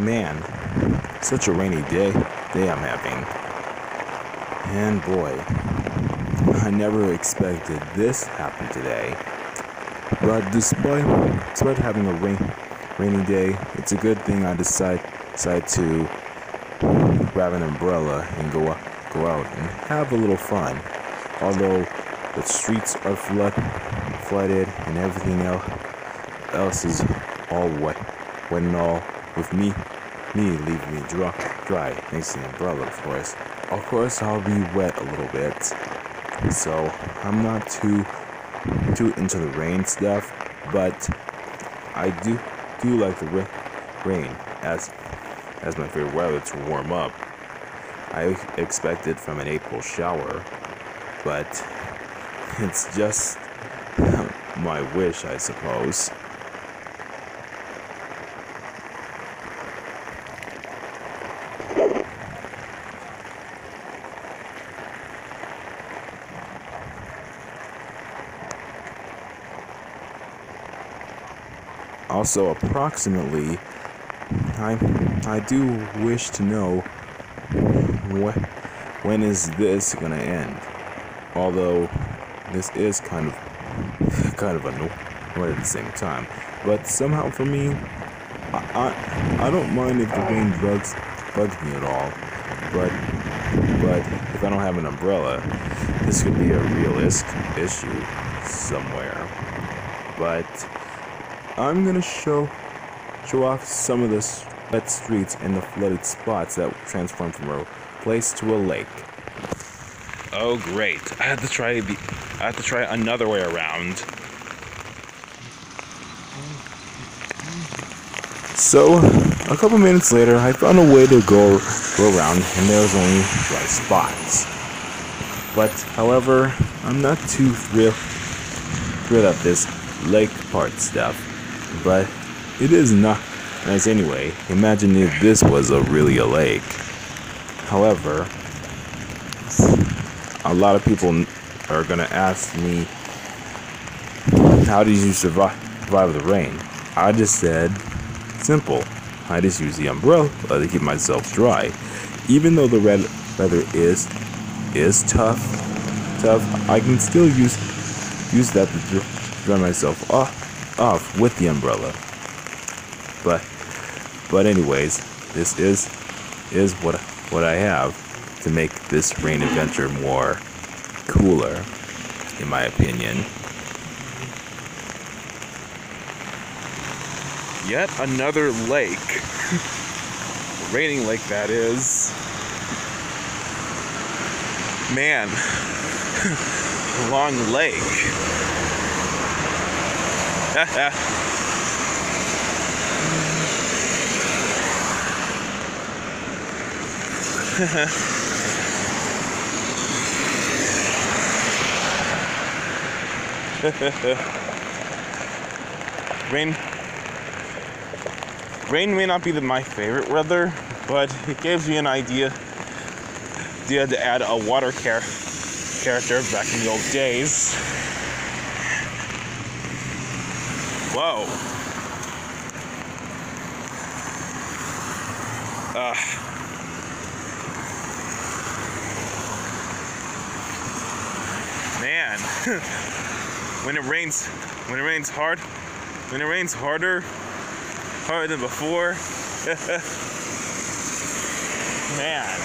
Man, such a rainy day, day I'm having. And boy, I never expected this happen today. But despite, despite having a rain, rainy day, it's a good thing I decide, decide to grab an umbrella and go, go out and have a little fun. Although the streets are flood, flooded and everything else, else is all wet, wet and all, with me, me leaving me dry, dry next to the umbrella, of course. Of course, I'll be wet a little bit, so I'm not too too into the rain stuff, but I do do like the ra- rain as as my favorite weather to warm up. I expect it from an April shower, but it's just my wish, I suppose. Also, approximately, I I do wish to know wh- when is this gonna end. Although this is kind of kind of annoying at the same time, but somehow for me, I, I I don't mind if the rain bugs bugs me at all. But but if I don't have an umbrella, this could be a real is- issue somewhere. But I'm gonna show show off some of the wet streets and the flooded spots that transformed from a place to a lake. Oh great! I had to try the I had to try another way around. So, a couple minutes later, I found a way to go go around, and there was only dry spots. But, however, I'm not too thrilled thrilled at this lake part stuff. But it is not nice anyway. Imagine if this was a really a lake. However, a lot of people are gonna ask me, "How did you survive survive the rain?" I just said, "Simple. I just use the umbrella to keep myself dry. Even though the red weather is is tough, tough, I can still use use that to dry myself off off with the umbrella. But but anyways, this is is what what I have to make this rain adventure more cooler, in my opinion. Yet another lake. Raining lake, that is. Man, long lake. rain. Rain may not be the, my favorite weather but it gives me an idea. Idea to add a water care character back in the old days whoa. Uh, man. When it rains when it rains hard when it rains harder harder than before. Man.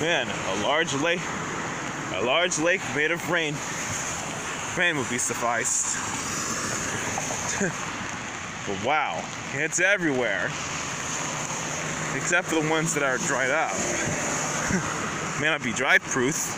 Man a large lake a large lake made of rain. Rain would be sufficed. But wow it's everywhere. Except for the ones that are dried up. May not be dry proof